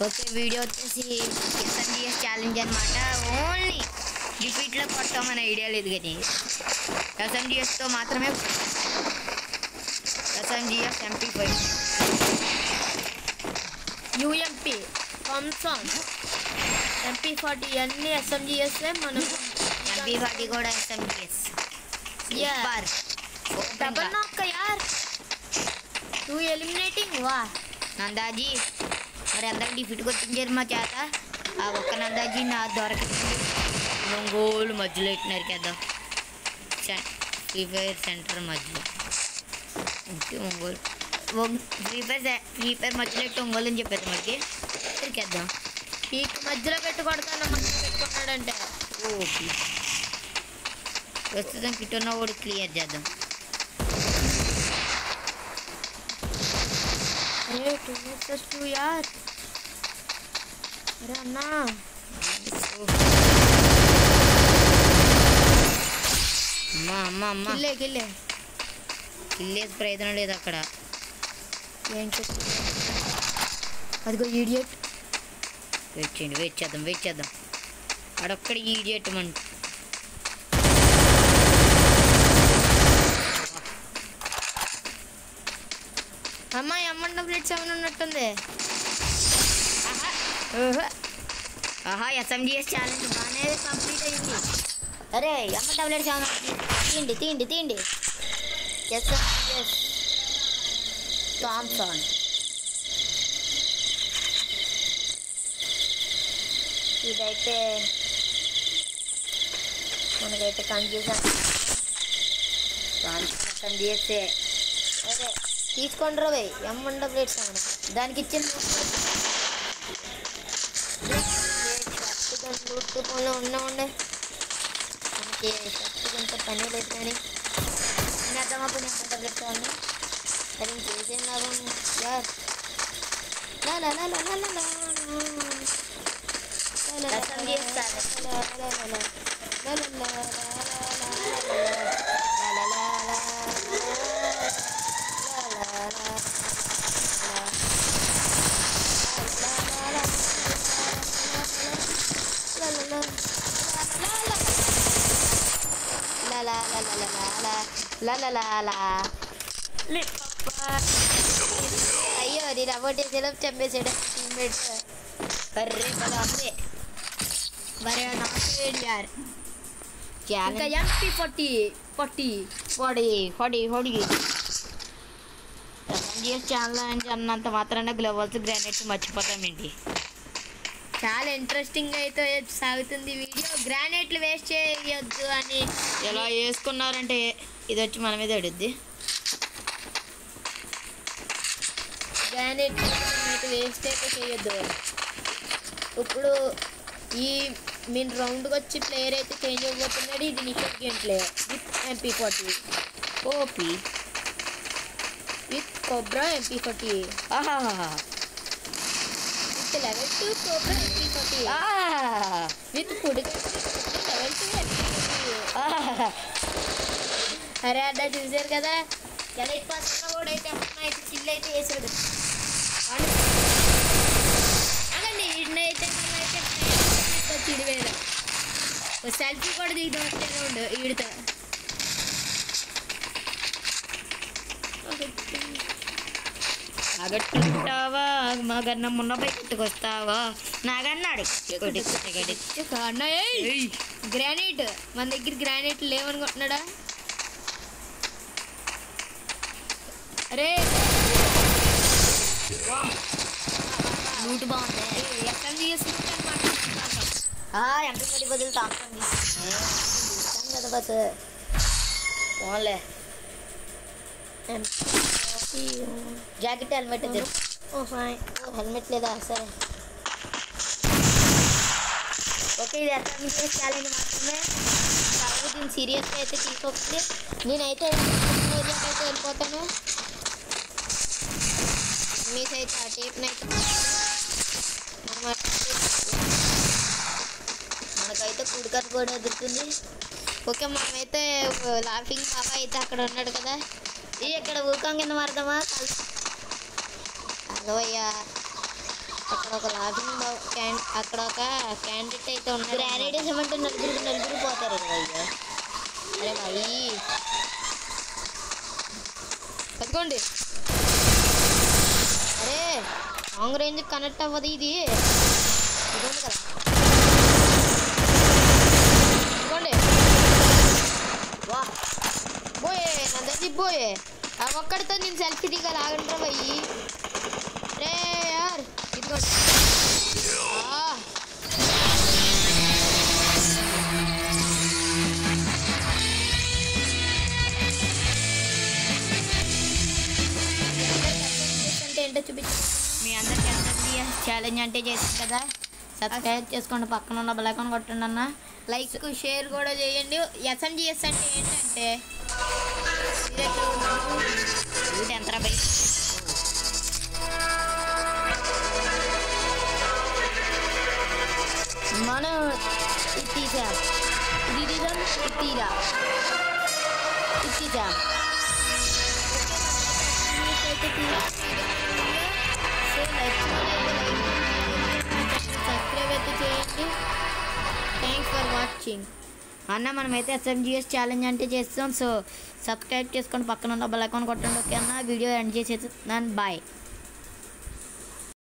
Okay video వచ్చేసి SMGs challenge అనమాట only డిఫీట్లో కొట్టామని ఐడియా లేదు కానీ ఎస్ఎంజిఎస్తో మాత్రమే ఎస్ఎంజిఎస్ ఎంపీ ఫైవ్ యూఎంపీ కామ్సాన్ ఎంపీ ఫార్టీ అన్ని ఎస్ఎంజిఎస్ మనం ఎంపీ ఫార్టీ కూడా ఎస్ఎంజిఎస్ Yeah. సూపర్ డబల్ నాక్ యార్ టూ ఎలిమినేటింగ్ వా నందాజీ మరి అందరికి డిఫిట్ కొట్టించారు మా చేత ఆ ఒక్క నందాజీ నా దొరకలేదు ఒంగోలు మధ్యలో ఇటు నరికేద్దాం సెం- ఫ్రీ ఫైర్ సెంటర్ మధ్యలో ఇంటి ఒంగోలు ఒంగ్- ఫ్రీ ఫైర్ సె- ఫ్రీ ఫైర్ మధ్యలో ఇటు ఒంగోలు అని చెప్పేది మనకి నరికేద్దాం పీక్ మధ్యలో పెట్టి కొడతాను మధ్యలో పెట్టుకున్నాడంటే ఓకే ప్రస్తుతం కిటున్న కూడా క్లియర్ చేద్దాం అరే టూ వర్సెస్ టూ యార్ అరే అన్నా అమ్మా అమ్మా అమ్మా. కిల్లే కిల్లే. కిల్లేసి ప్రయత్నం లేదు అక్కడ. ఏంటి అదిగో ఈడియట్ వెయిట్ చేయండి వెయిట్ చేద్దాం వెయిట్ చేద్దాం. అడొక్కడ ఈడియట్ మన అమ్మ ఎమ్మండ ప్లేట్ సెవెన్ ఉన్నట్టుంది? ఆహా. ఎస్ఎండిఎస్ ఛాలెంజ్ బాగానే కంప్లీట్ అయింది. అరే ఎమ్మ టాబ్లెట్ సెవెన్ తీండి తీండి తీండి ఎస్ఎండిఎస్ థామ్సాన్ ఇదైతే మనకైతే కన్ఫ్యూజన్ కన్ఫ్యూజన్ చేస్తే అదే తీసుకోండి రావే ఎం వన్ డబుల్ సెవెన్ దానికి ఇచ్చింది పని లేదు కానీ చేద్దామా పని la la la la la la Lit papa అయ్యో నేను అమౌంట్ వేసేలోపు చంపేసాడు టీమ్మేట్స్ అర్రే బాబాపే వరే నాకేం యార్ क्या इनका एमपी 40 40 40 40 40 రంజీల్ ఛానల్ అని అన్నంత మాత్రాన గ్లోబల్స్ గ్రానైట్స్ మర్చిపోతామేంటి చాలా ఇంట్రెస్టింగ్ అయితే సాగుతుంది వీడియో. గ్రానైట్లు వేస్ట్ చేయొద్దు అని. ఎలా వేసుకున్నారంటే ఇది వచ్చి మన మీద అడుద్ది గ్రానైట్ అయితే వేస్ట్ అయితే చేయొద్దు ఇప్పుడు ఈ మీన్ రౌండ్కి వచ్చి ప్లేయర్ అయితే చేంజ్ అయిపోతున్నాడు ఇది నిషత్ game player with MP forty OP with cobra MP forty ఆహాహా. to level 2 Cobra MP48. Ah! With food level 2 MP48. Ah! అరే అడ్డా చూసారు కదా ఎలా ఇటు పక్కన కూడా అయితే అమ్మాయి అయితే చిల్లు అయితే వేసాడు అలాండి ఈడనైతే మనం అయితే చిడివేద సెల్ఫీ కూడా దిగుదాం ఉండు ఈడితో అగట్టుకుంటావా? మగన్న మున్న బయటకొస్తావా? నాగన్నాడు. గ్రానైట్. మన దగ్గర గ్రానైట్ లేవనుకుంటున్నాడా? అరే! లూటు బాగుంది. ఎక్కడ ఎంత బదులు తాకండి కదా బస్ పోన్లే. జాకెట్ హెల్మెట్ హెల్మెట్ లేదా? సరే. ఓకే ఇది ఎస్ఎంసీ ఛాలెంజ్ మాత్రమే. తర్వాత దీన్ని సీరియస్గా అయితే తీసుకోకపోతే నేనైతే ఏరియాకి అయితే వెళ్ళిపోతాను ఆ టేప్ని అయితే మనకైతే కుడికట్ కూడా ఎదురుతుంది. ఓకే మనమైతే లాఫింగ్ బాబా అయితే అక్కడ ఉన్నాడు కదా. ఈ ఇక్కడ ఊకం కింద మారదామా అగవయ్యా అక్కడ ఒక లాబింగ్ క్యాన్ అక్కడ ఒక క్యాండిడేట్ అయితే ఉన్నారు గ్రానైట్ వేసామంటే నలుగురు నలుగురు పోతారు కదా అయ్యా. అరే మరి. కట్టుకోండి అరే లాంగ్ రేంజ్ కనెక్ట్ అవ్వదు ఇది ఉంది కదా కట్టుకోండి వా పోయే నందజీ పోయే ఒక్కడితో నేను సెల్ఫీ దిగాలి ఆగండి భయ్యి రే యార్. అంటే ఏంటో చూపించు. మీ అందరికి అందరికీ ఛాలెంజ్ అంటే చేసింది కదా. సబ్స్క్రైబ్ చేసుకోండి పక్కన ఉన్న బెలైకాన్ కొట్టండి అన్న. లైక్ షేర్ కూడా చేయండి. ఎస్ఎంజిఎస్ అంటే ఏంటంటే ఎంత బై మనం ఇది తీసాం ఇది తీసాం ఇది అయితే అన్న మనమైతే ఎస్ఎంజిఎస్ ఛాలెంజ్ అంటే చేస్తాం. సో సబ్స్క్రైబ్ చేసుకొని పక్కన ఉన్న బెల్ ఐకాన్ కొట్టండి ఓకే అన్న? వీడియో ఎండ్ చేసేస్తున్నాను. బాయ్